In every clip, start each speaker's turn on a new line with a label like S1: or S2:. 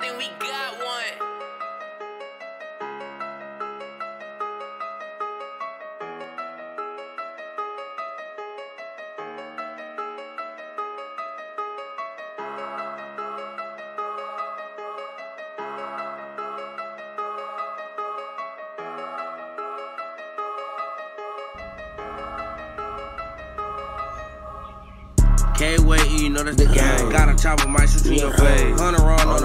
S1: I we got one.
S2: Can't wait, you know that's the game. Got a chopper, might shoot you in your face.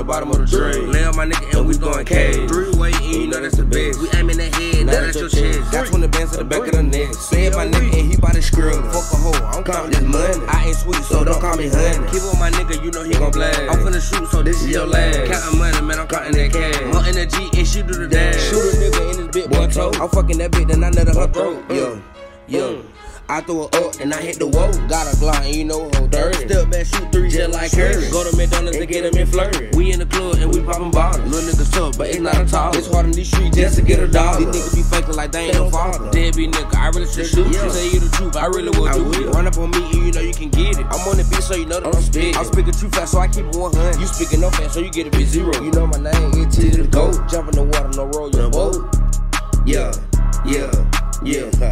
S2: Bottom of the tray. Lay on my nigga and we going K. Three way, you know that's the best. We aiming that head, now that's your chest. Got 20 bands to the back of the neck. Say my nigga and he bout to skrill. Fuck a hoe, I'm counting this money. I ain't sweet, so don't call me honey. Keep on my nigga, you know he gon' blast. I'm finna shoot, so this is your last. Counting money, man, I'm counting that cash. More energy and she do the dash. Shoot a nigga in his big boy toe. I'm fucking that bitch, then I nut her throat. Yo, mm. yo. Mm. I throw it up and I hit the wall. Got a Glock and you know how dirty. Step back, shoot three just like Curry. Go to McDonald's and get them in flurry. We in the club and we poppin' bottles. Little niggas tough, but it's not a talk. It's hard in these streets just to get a dollar. These niggas be faking like they ain't no father. Deadbeat nigga, I really should shoot you. Tell you the truth, I really will do it. Run up on me and you know you can get it. I'm on the beat so you know that I'm spitting. I'm speaking too fast so I keep it 100. You speaking no fast so you get a bit zero. You know my name, it's to the goat. Jump in the water, no roll your boat. Yeah, yeah, yeah.